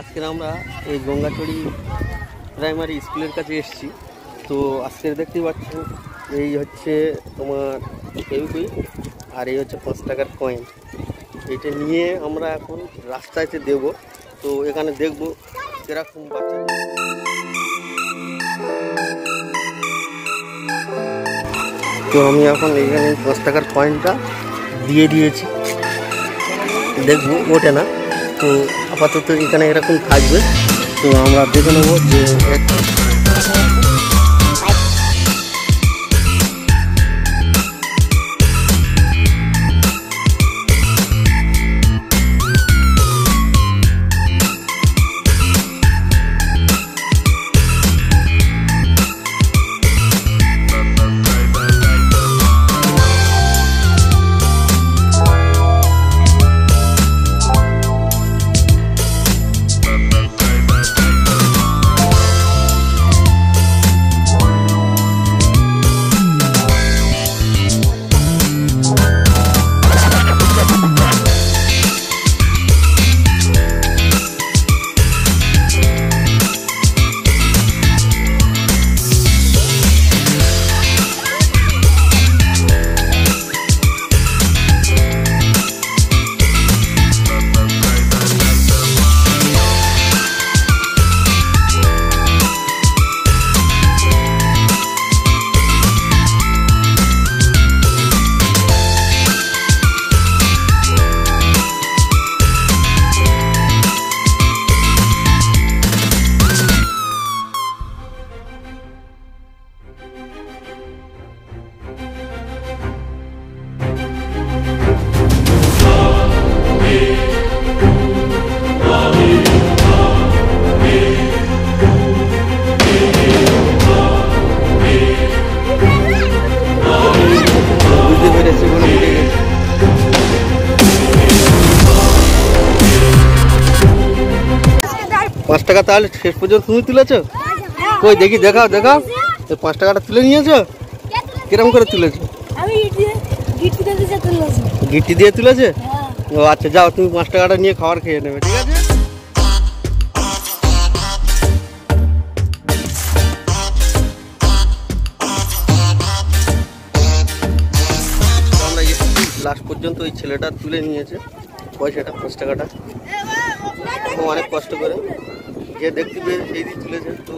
আজকে আমরা এই গঙ্গাচড়ি প্রাইমারি স্কুলের কাছে এসেছি। তো আজকে দেখতে পাচ্ছেন এই হচ্ছে তোমার ফেভিকুইক আর এই হচ্ছে পাঁচ টাকার কয়েন এটা নিয়ে আমরা এখন রাস্তাতে দেব, তো এখানে দেখব কীরকম বাচ্চা। তো আমি এখন এইখানে পাঁচ টাকার কয়েনটা দিয়ে দিয়েছি। দেখব, ওঠে না। তো আপাতত এখানে এরকম থাকবে। তো আমরা দেখে নেব যে পাঁচ টাকা তাহলে শেষ পর্যন্ত তুমি তুলেছো? কই দেখি দেখাও দেখাও। এই পাঁচ টাকাটা তুলে নিয়েছো? কিরম করে তুলেছো? গিট গিট্টি দিয়ে তুলেছে। হ্যাঁ। ও আচ্ছা যাও তুমি পাঁচ টাকাটা নিয়ে খাবার খেয়ে নেবে ঠিক আছে? লাস্ট পর্যন্ত ওই ছেলেটা তুলে নিয়েছে পয়সাটা পাঁচ টাকাটা। অনেক কষ্ট করে। দেখতে পেয়ে সেই দিন চলেছেন তো